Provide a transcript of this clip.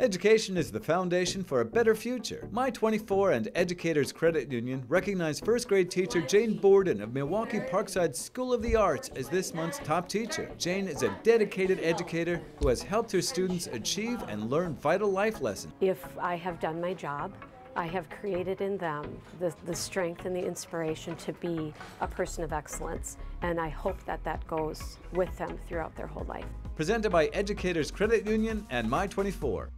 Education is the foundation for a better future. My24 and Educators Credit Union recognize first grade teacher Jane Borden of Milwaukee Parkside School of the Arts as this month's top teacher. Jane is a dedicated educator who has helped her students achieve and learn vital life lessons. If I have done my job, I have created in them the, the strength and the inspiration to be a person of excellence, and I hope that that goes with them throughout their whole life. Presented by Educators Credit Union and My24.